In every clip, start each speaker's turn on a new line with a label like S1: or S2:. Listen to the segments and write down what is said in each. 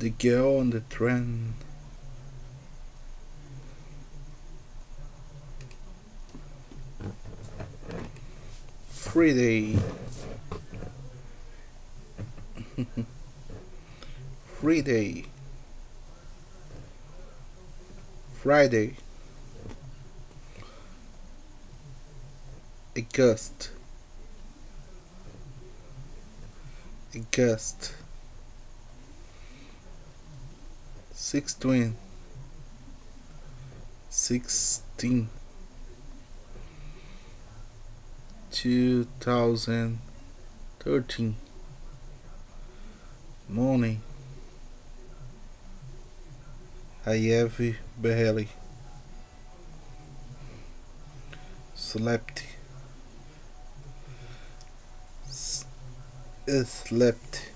S1: The girl on the train. Friday. Friday. Friday. August. August. Six twin. Sixteen. Two thousand thirteen. Morning. I have barely slept. Slept.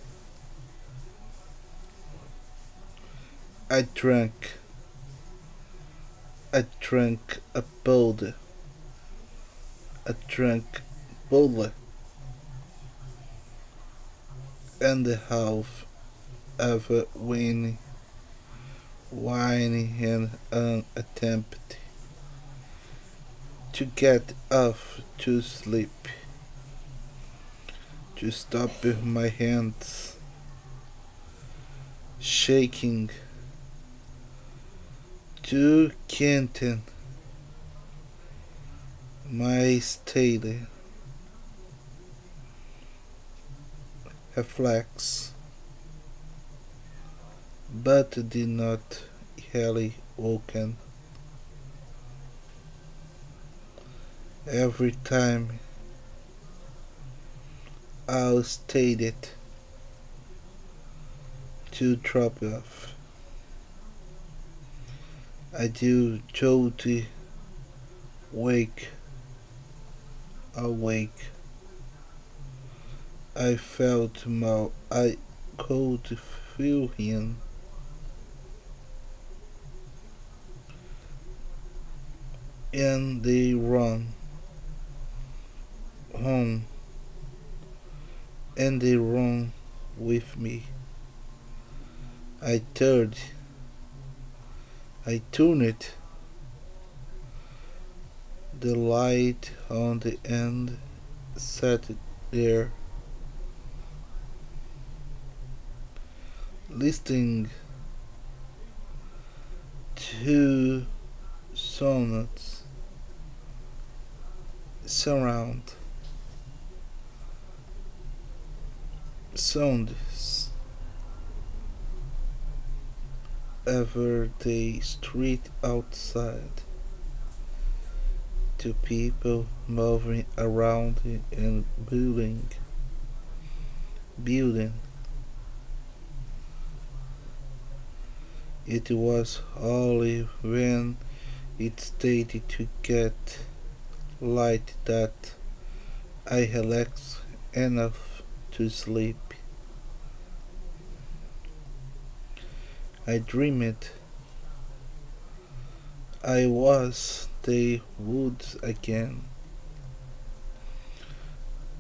S1: I drank. I drank a boulder. I drank boulder. And a half of a wine, wine and an attempt to get off to sleep. To stop with my hands shaking to Kenton, my state reflects, but did not hardly woken. Every time I stated to drop off. I do jolty wake awake. I felt my I could feel him. And they run home and they run with me. I turned I turned the light on the end, set it there, listening to sonnets surround sounds ever the street outside. To people moving around and building building. It was only when it started to get light that I relaxed enough to sleep I dreamed I was the woods again.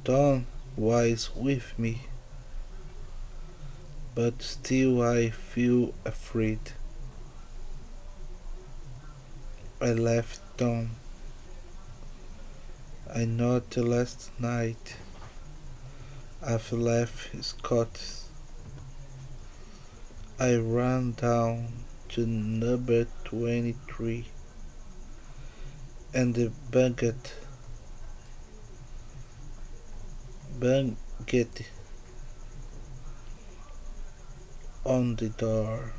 S1: Dawn was with me, but still I feel afraid. I left dawn. I not last night. I've left Scott I ran down to number 23 and the bucket bucket on the door.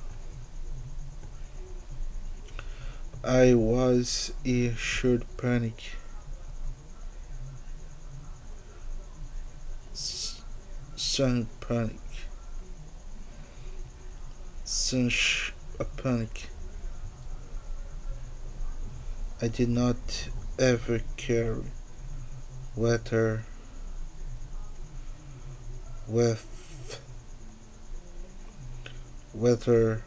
S1: I was in short panic. Some panic such a panic. I did not ever care whether with whether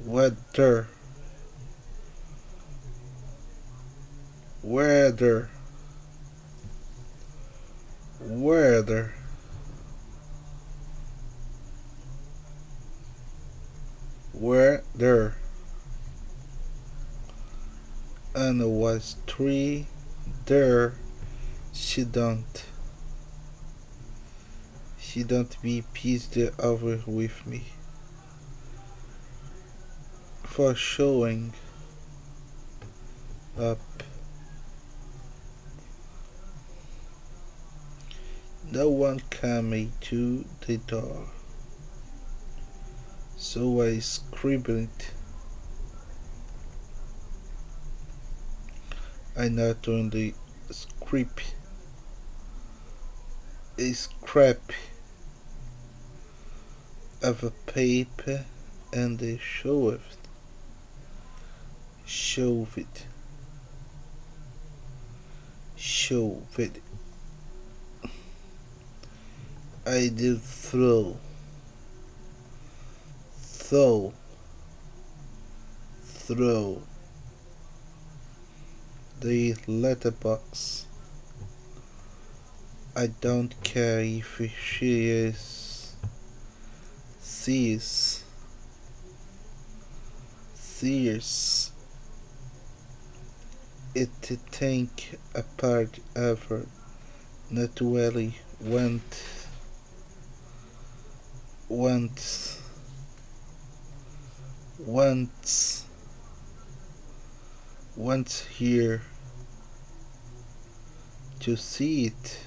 S1: whether whether whether were there. And was three there. She don't she don't be pissed over with me. For showing up. No one came to the door so I scribbled it. I not only script. A scrap of a paper and a it, shoved it. I did throw throw. Throw. The letterbox. I don't care if she is sees sees. It think apart ever. Not really went once once once here to see it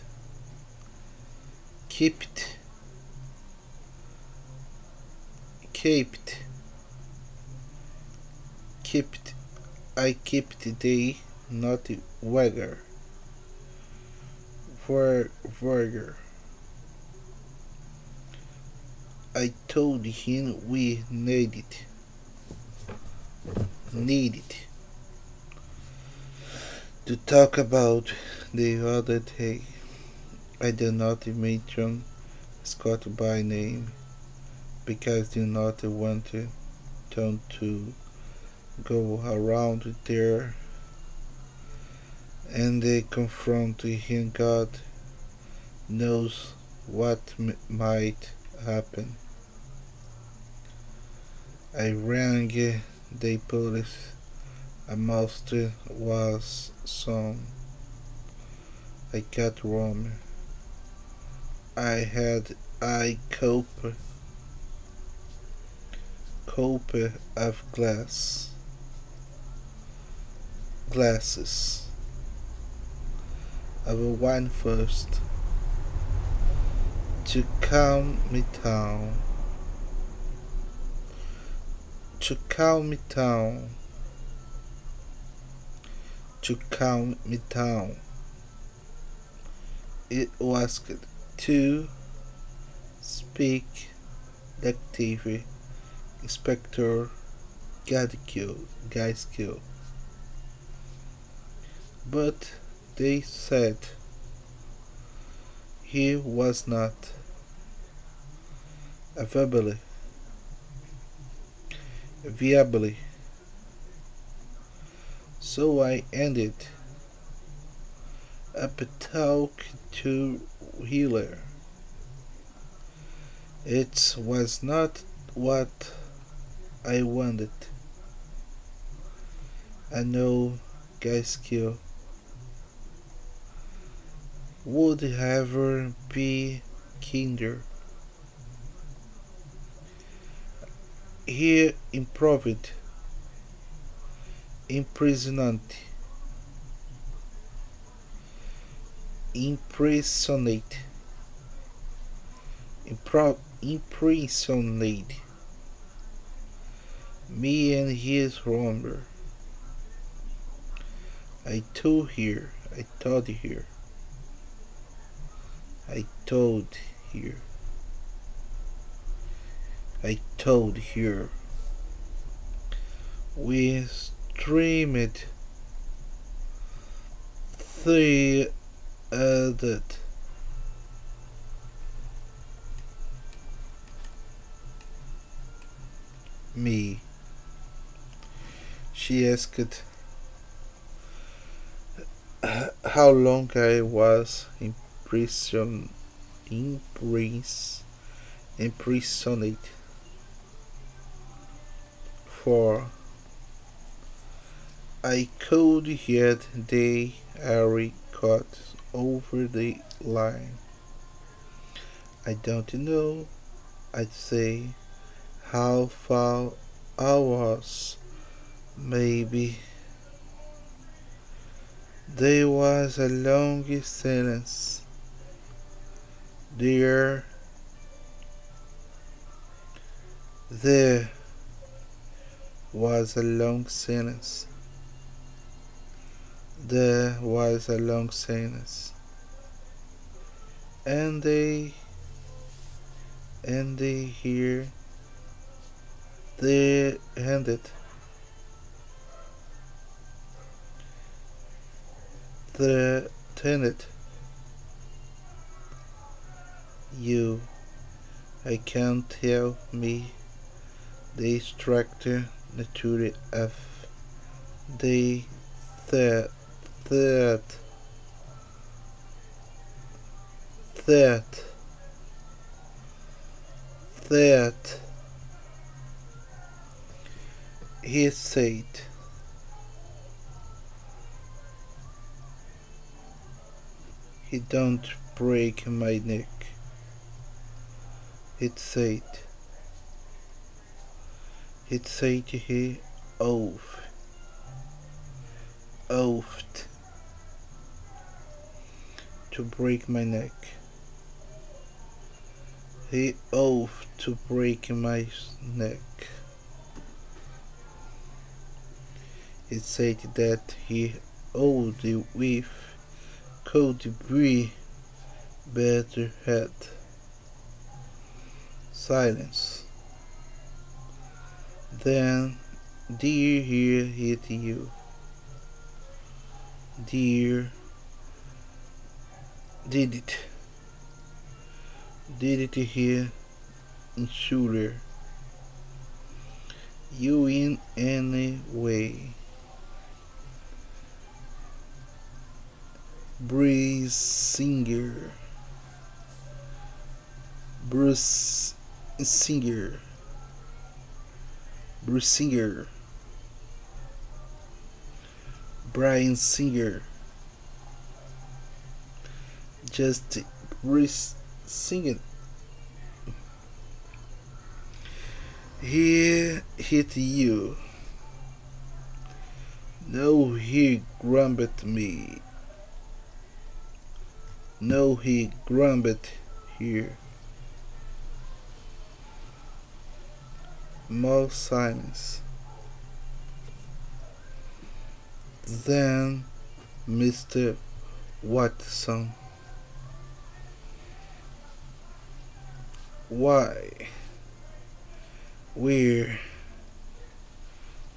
S1: kept kept kept I kept the day, not wagger. For burger I told him we needed needed to talk about the other day. I do not mention Scott by name because I do not want to Tom to go around there and they confront him. God knows what might happen. I rang the police a master was some. I got wrong. I had I cope cope of glass. Glasses. Of wine first. To calm me down to calm me down to calm me down. It was to speak detective inspector Gadkill, Guyskill. But they said he was not available viably so I ended up a talk to Healer. It was not what I wanted. I know Guyskill would ever be kinder. He improved impressionante impressionate Impro impressionate me and his rumor I told here I told here. I told here I told here We streamed three added me. She asked how long I was in prison in imprisoned before. I could yet they are cut over the line. I don't know, I'd say, how far I was, maybe. There was a long silence. There, there was a long silence. There was a long silence. And they, and they hear, they ended. The tenet. You, I can't tell me the structure, nature of the third third third third. He said he don't break my neck. It said it said he oath oathed to break my neck. He oath to break my neck. He said that he owed with could be better head. Silence. Then, dear, here hit you. Dear did it. Did it here in shooter you in any way. Bruce Singer. Bruce Singer Bruce Singer Brian Singer just singing. He hit you. No, he grumbled me. No, he grumbled here. More silence. Then Mr. Watson. why we're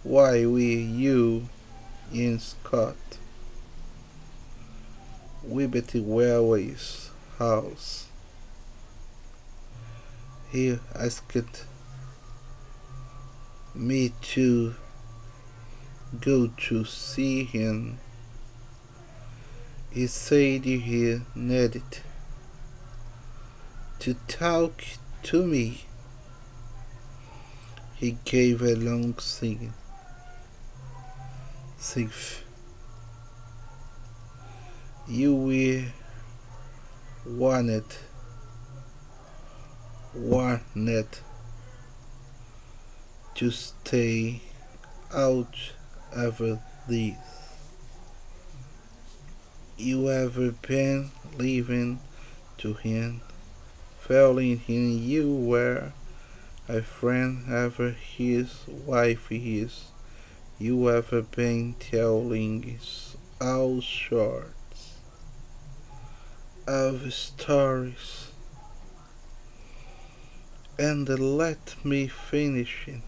S1: why we you in Scott Liberty Railways house he asked me to go to see him he said he needed to talk to me. He gave a long sing. Sif. You will wanted wanted to stay out of this. You ever been leaving to him? Failing in you where a friend ever his wife is, you ever been telling all sorts of stories. And let me finish it.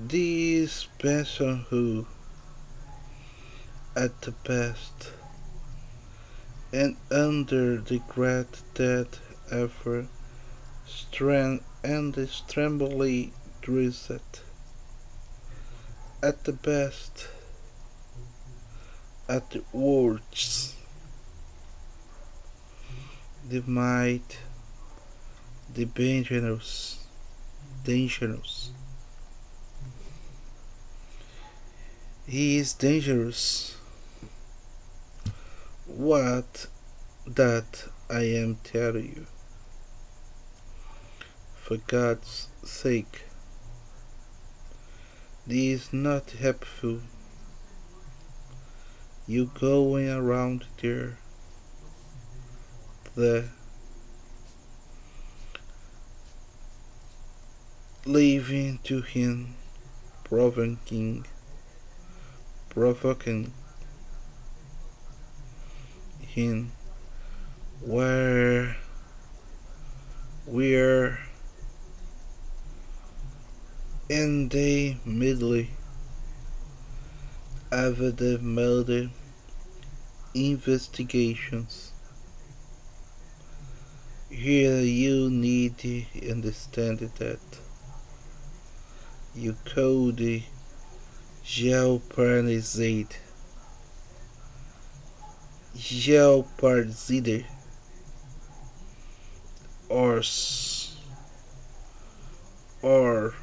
S1: This person who, at the best, and under the great dead ever strength and is trembly drizzled at the best at the worst the might the dangerous dangerous He is dangerous. What that I am telling you. For God's sake, this is not helpful. You going around there, the leaving to him, provoking, provoking him, where we're in the middle of the murder investigations. Here you need to understand that you could jeopardize jeopardize or or.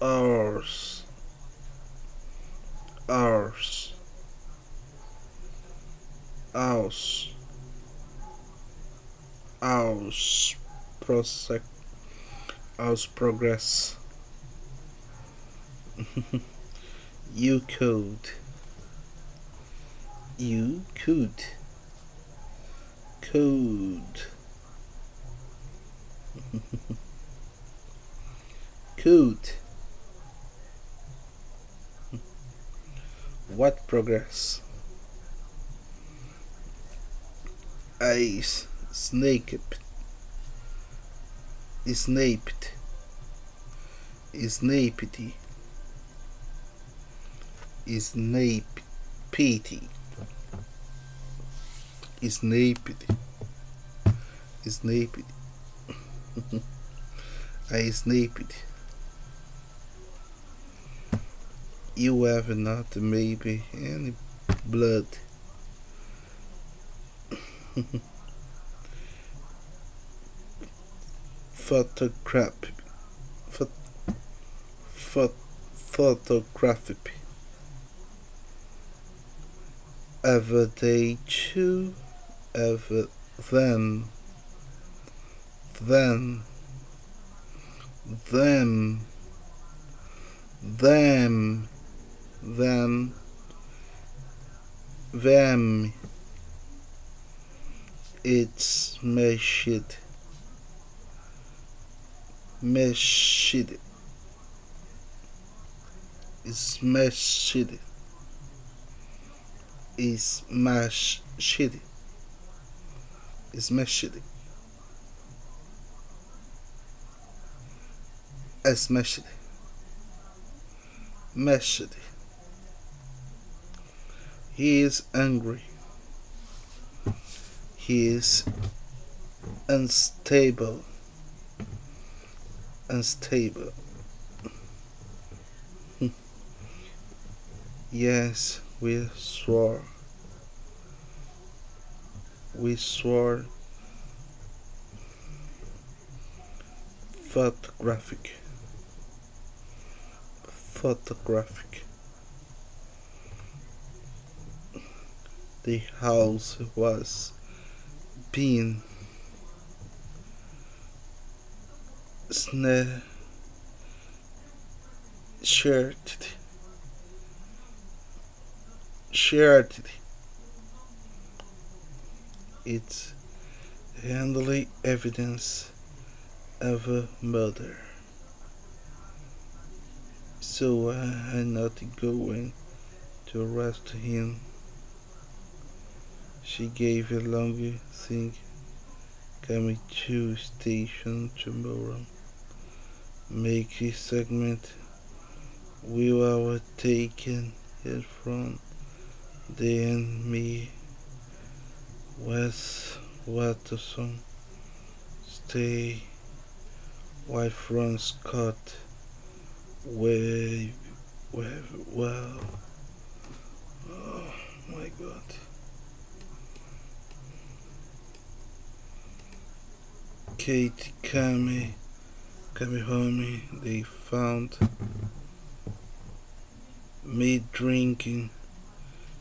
S1: Ours ours ours ours prosec ours progress. You could. You could. Could. Could. What progress? I snaked snaped snaped pity snaped snaped I snaped. You have not maybe any blood photograph phot, phot, photography. Ever they two ever then then them them them them. It's meshed smashid smashid smashid smashid smashid mashid he is angry. He is unstable. Unstable hmm. yes we swore. We swore. Photographic. Photographic. The house was being snare shared shared it's handling evidence of a murder. So I'm not going to arrest him. She gave a long thing. Coming to station tomorrow make a segment. We were taken here from the enemy. West Watterson stay. White from Scott? Way well oh my god. Kate Kami Coming home, they found me drinking.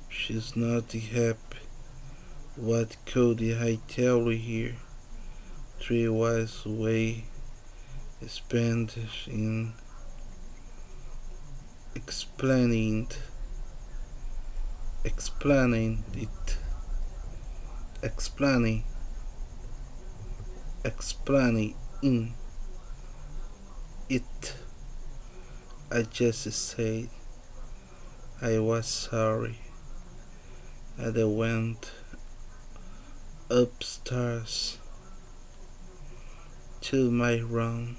S1: She's not happy. What could I tell you here? Three wise way spent in explaining explaining it explaining explaining in it. I just said I was sorry. And I went upstairs to my room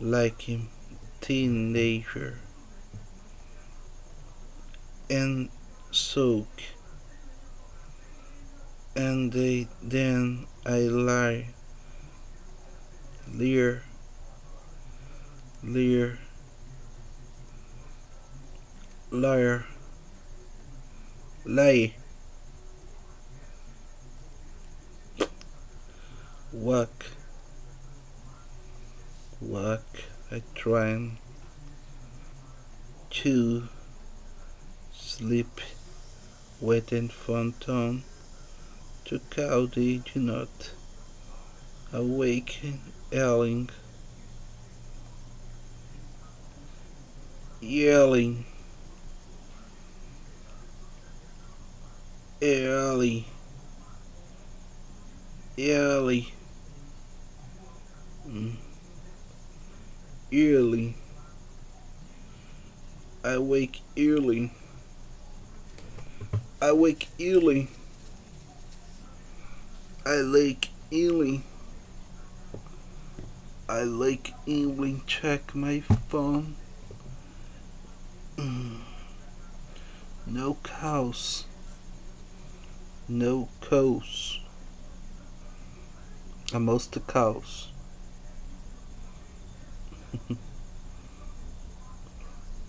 S1: like a teenager. And soak. And they, then I lie leer leer liar lie Work, work, I trying to sleep. Waiting for Tom to the do not awake yelling yelling early. Early. Mm. early. I wake early. I wake early. I like early. I like early. Check my phone mm. no cows no cows and most the cows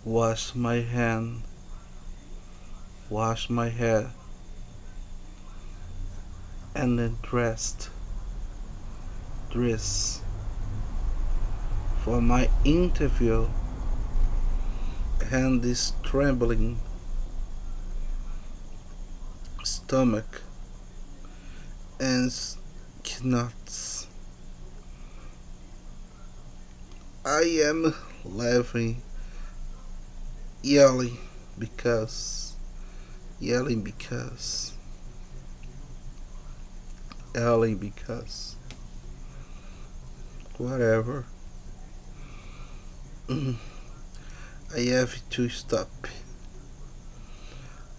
S1: wash my hand. Wash my hair. And then dressed. Dress. For my interview and this trembling stomach and knots I am laughing yelling because yelling because yelling because whatever I have to stop.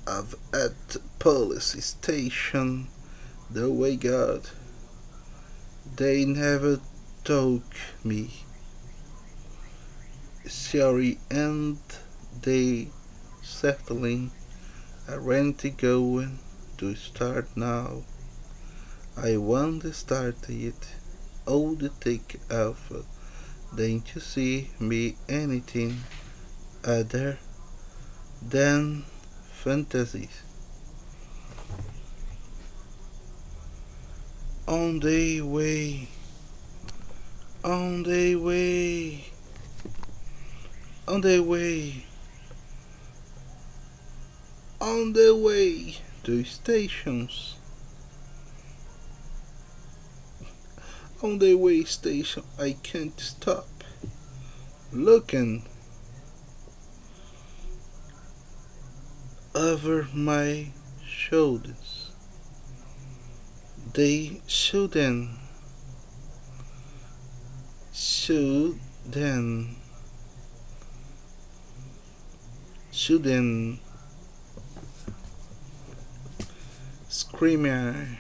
S1: I've at police station. The way God they never took me. Sorry and they settling. I rent to go to start now. I want to start it. All the take Don't you see me anything Uh, other than fantasies. On the way on the way on the way on the way to stations. On the way station I can't stop looking over my shoulders. They shouldn't shouldn't shouldn't screaming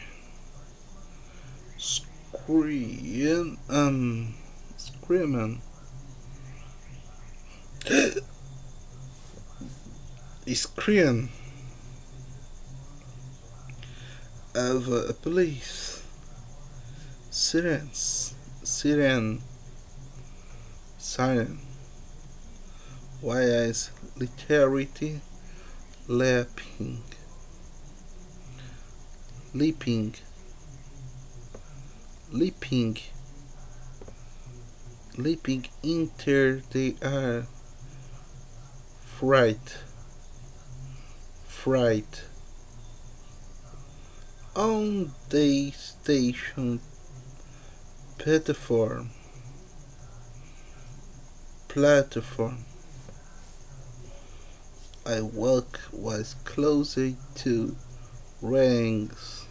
S1: scream um screaming scream of uh, police. Sirens siren. Siren. Why is literally leaping. Leaping. Leaping. Leaping into the air. Fright, fright. On the station platform, platform. I walk was closer to rings,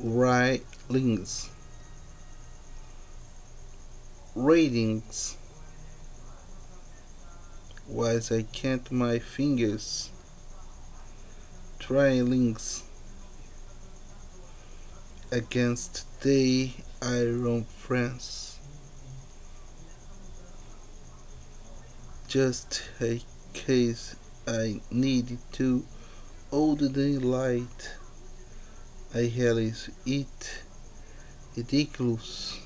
S1: right railings, ratings. Was I count my fingers, trailings against the iron friends just a case I needed to hold the light. I had it ridiculous,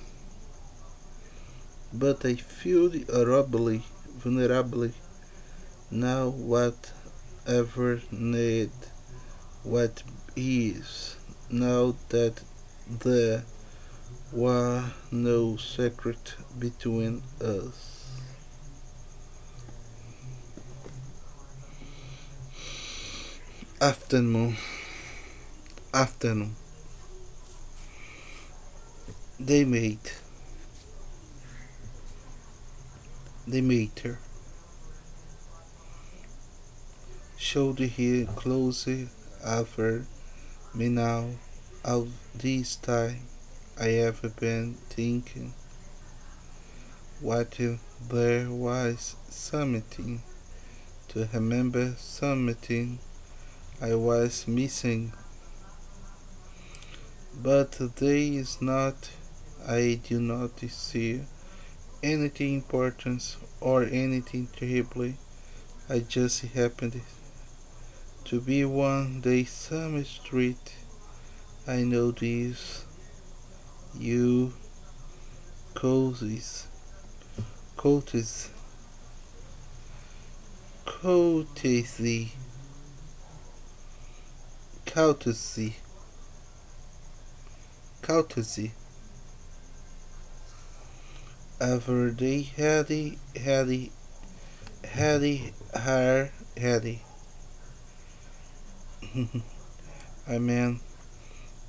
S1: but I feel the horribly vulnerable now. Whatever need, what is now that there was no secret between us. afternoon afternoon they made they made her showed here closer over me now of this time I have been thinking what if there was something to remember something I was missing. But today is not, I do not see anything important or anything terribly. I just happened to be one day some street. I know this. You cozies, coatis, courtesy courtesy courtesy over the heady heady heady hair heady I mean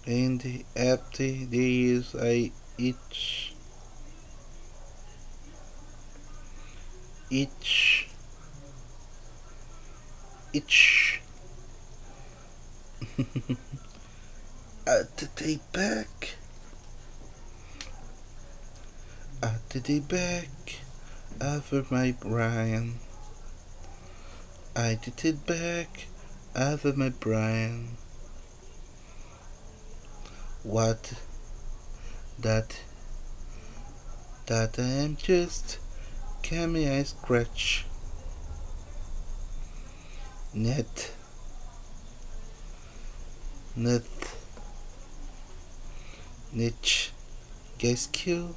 S1: in the empty days I each each each At the day back. At the day back over my brain. I did it back over my brain. What that that I am just coming I scratch. Net. Net. Niche. Gaskill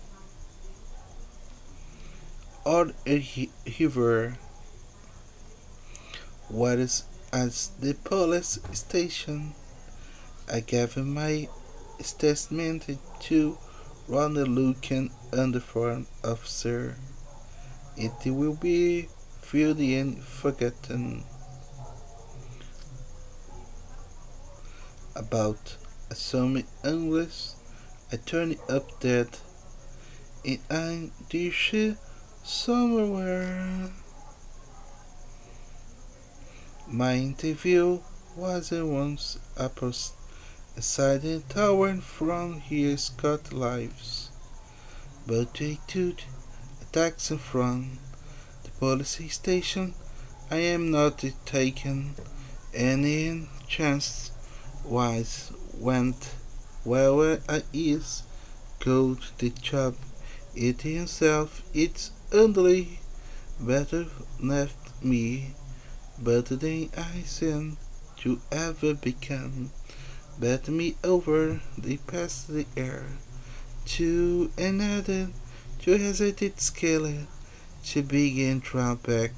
S1: or a river what is at the police station. I gave my statement to run the looking uniform officer. It will be filled and forgotten about unless I turn up that in a somewhere. My interview was once aside the tower from here Scott lives, but they took a taxi from the police station. I am not taking any chance. Wise went where I is. To the job it himself it's only better left me better than I seem to ever become bet me over the past the air. To another to hesitate scale to begin drop back.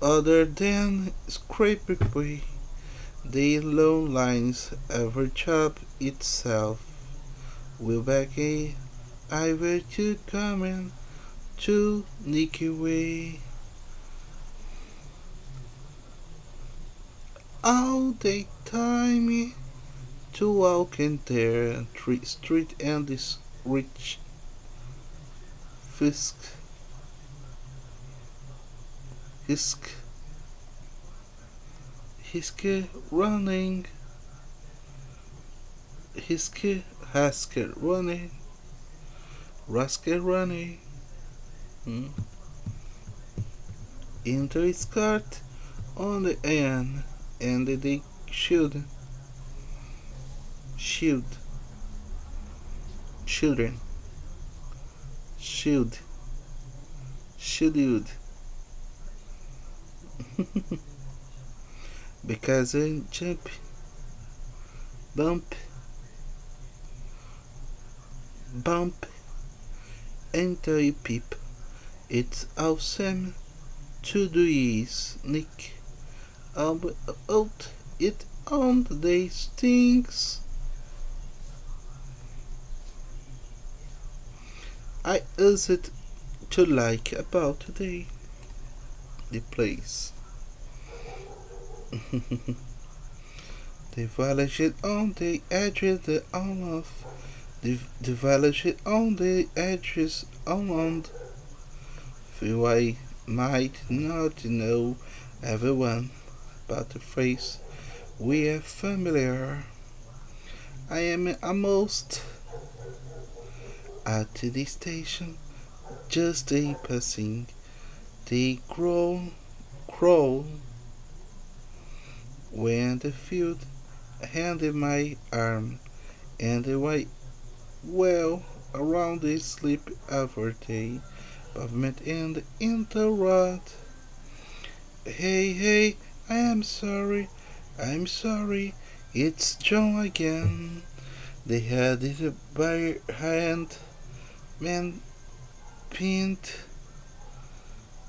S1: Other than scrape away the low lines of chop itself. Will back a I were to coming to Nicky Way. All the time to walk in there street and this rich fisk hisk hisk running hisk hask running rascal running hmm? into his cart on the end and they should shield children shield shield because I jump bump bump a peep. It's awesome to do is nick out it on the stings I is it to like about the the place. the village on the edges the of the, the on the edges on. Feel I might not know everyone, the face we are familiar. I am almost at the station, just a passing, they crawl, crawl. When the field handed my arm, and I well around the sleep every day, pavement and in the rod. Hey, hey, I am sorry, I'm sorry, it's John again. They had it by hand man pinned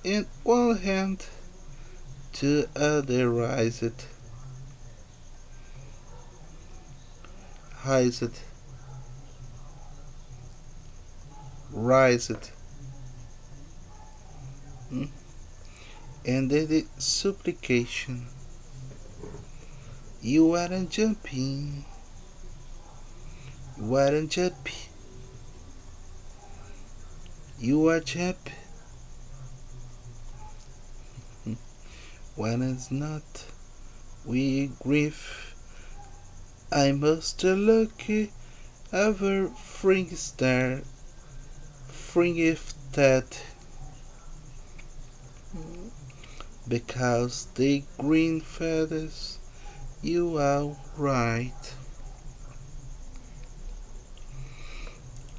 S1: in one hand to other rise it rise it rise it hmm? And then the supplication. You weren't jumping. You weren't jumping. You are chap when it's not we grief I must look ever fring star fring if that because the green feathers you are right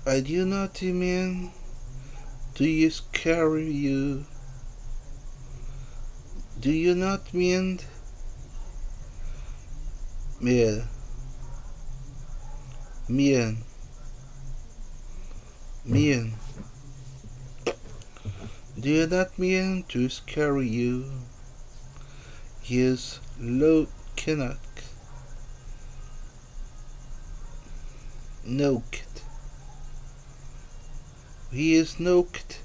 S1: I do not mean do you scare you? Do you not mean mean mean mean do you not mean to scare you? Yes, low cannot knocked he is knocked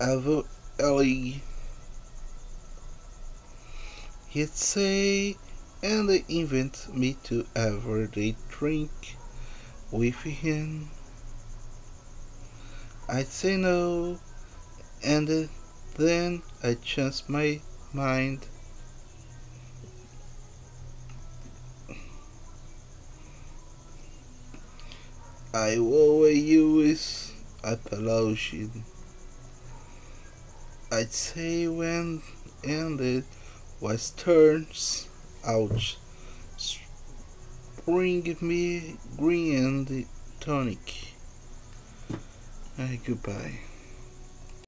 S1: over Ellie. He'd say, and they invent me to ever they drink with him. I'd say no, and then I change my mind. I will use apology. I'd say when ended was turns out bring me green and tonic. Goodbye.